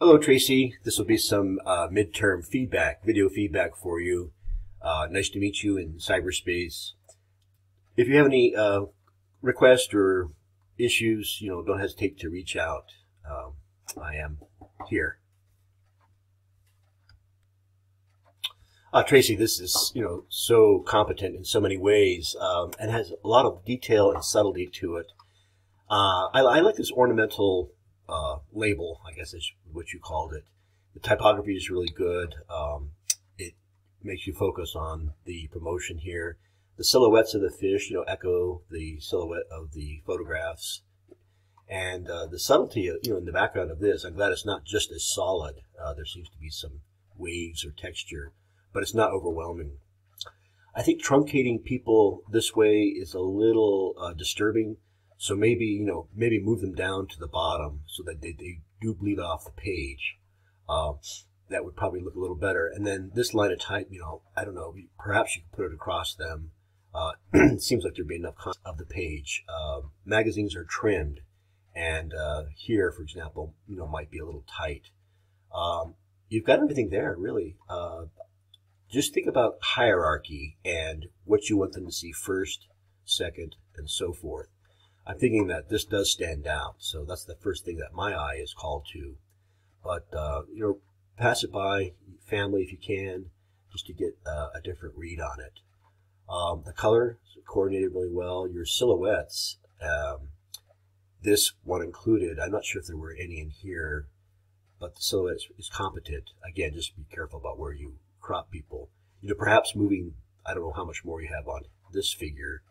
Hello, Tracy. This will be some uh, midterm feedback, video feedback for you. Uh, nice to meet you in cyberspace. If you have any uh, requests or issues, you know, don't hesitate to reach out. Um, I am here. Uh, Tracy, this is you know so competent in so many ways um, and has a lot of detail and subtlety to it. Uh, I, I, like this ornamental uh, label, I guess is what you called it. The typography is really good. Um, it makes you focus on the promotion here. The silhouettes of the fish, you know, echo the silhouette of the photographs. And uh, the subtlety, you know, in the background of this, I'm glad it's not just as solid. Uh, there seems to be some waves or texture but it's not overwhelming. I think truncating people this way is a little uh, disturbing. So maybe, you know, maybe move them down to the bottom so that they, they do bleed off the page. Uh, that would probably look a little better. And then this line of type, you know, I don't know, perhaps you could put it across them. Uh, it seems like there'd be enough of the page. Uh, magazines are trimmed. And uh, here, for example, you know, might be a little tight. Um, you've got everything there, really. Uh, just think about hierarchy and what you want them to see first, second, and so forth. I'm thinking that this does stand out, so that's the first thing that my eye is called to. But, uh, you know, pass it by, family if you can, just to get uh, a different read on it. Um, the color coordinated really well. Your silhouettes, um, this one included, I'm not sure if there were any in here, but the silhouette is competent. Again, just be careful about where you crop people. You know, perhaps moving, I don't know how much more you have on this figure,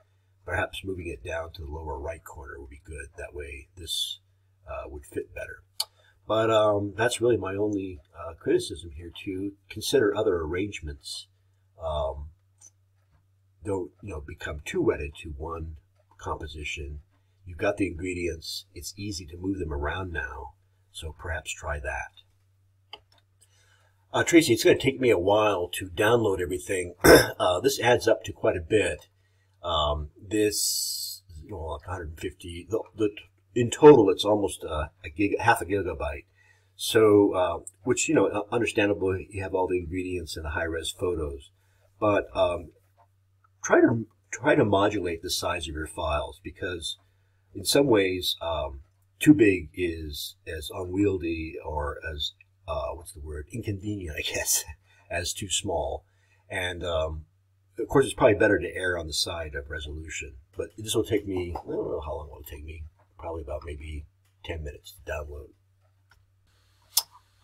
perhaps moving it down to the lower right corner would be good. That way this uh, would fit better. But um, that's really my only uh, criticism here too. Consider other arrangements. Um, don't you know become too wedded to one composition. You've got the ingredients. It's easy to move them around now. So perhaps try that. Uh, Tracy, it's going to take me a while to download everything. uh, this adds up to quite a bit. Um, this, like 150. The, the, in total, it's almost uh, a gig, half a gigabyte. So, uh, which you know, uh, understandable. You have all the ingredients and the high-res photos, but um, try to try to modulate the size of your files because, in some ways, um, too big is as unwieldy or as uh, what's the word, inconvenient, I guess, as too small. And um, of course, it's probably better to err on the side of resolution. But this will take me, I don't know how long it will take me, probably about maybe 10 minutes to download.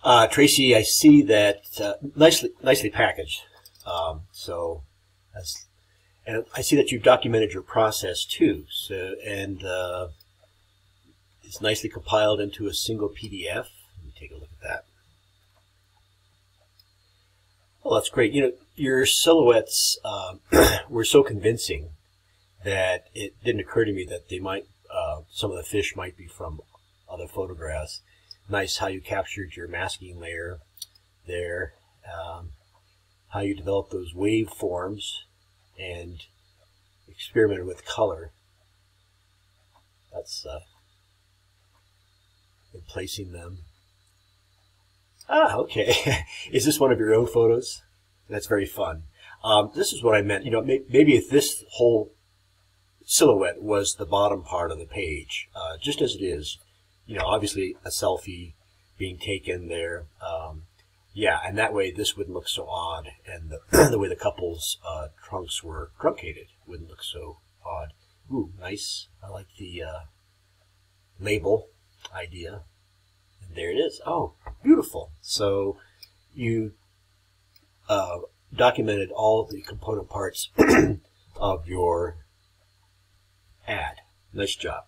Uh, Tracy, I see that uh, nicely nicely packaged. Um, so, and I see that you've documented your process too. So, and uh, it's nicely compiled into a single PDF. Let me take a look at that. Well, that's great. You know, your silhouettes um, were so convincing that it didn't occur to me that they might, uh, some of the fish might be from other photographs. Nice how you captured your masking layer there, um, how you developed those wave forms and experimented with color. That's uh, in placing them Ah, okay. is this one of your own photos? That's very fun. Um, this is what I meant. You know, may, maybe if this whole silhouette was the bottom part of the page, uh, just as it is, you know, obviously a selfie being taken there. Um, yeah, and that way this wouldn't look so odd, and the, the way the couple's uh, trunks were truncated wouldn't look so odd. Ooh, nice. I like the uh, label idea. There it is. Oh, beautiful. So you uh, documented all the component parts of your ad. Nice job.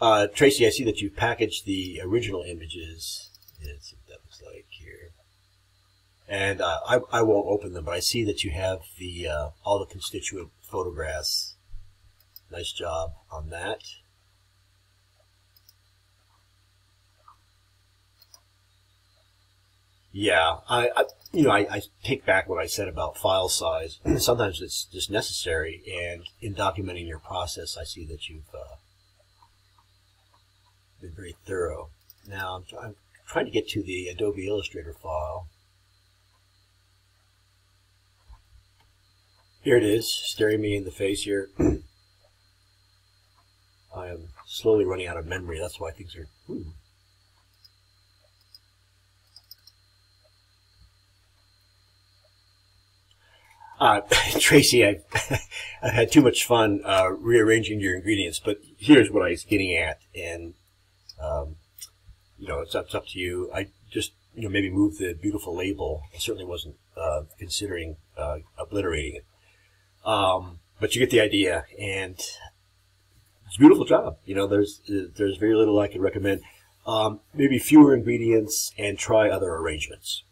Uh, Tracy, I see that you've packaged the original images. Let's see what that looks like here. And uh, I, I won't open them, but I see that you have the uh, all the constituent photographs. Nice job on that. Yeah, I, I you know, I, I, take back what I said about file size. Sometimes it's just necessary, and in documenting your process, I see that you've uh, been very thorough. Now I'm, trying to get to the Adobe Illustrator file. Here it is, staring me in the face here. I am slowly running out of memory. That's why things are. Ooh. Uh, Tracy, I've, I've had too much fun uh, rearranging your ingredients, but here's what I was getting at, and um, you know, it's up, it's up to you. I just you know maybe move the beautiful label. I certainly wasn't uh, considering uh, obliterating it, um, but you get the idea, and it's a beautiful job. You know, there's there's very little I could recommend. Um, maybe fewer ingredients and try other arrangements.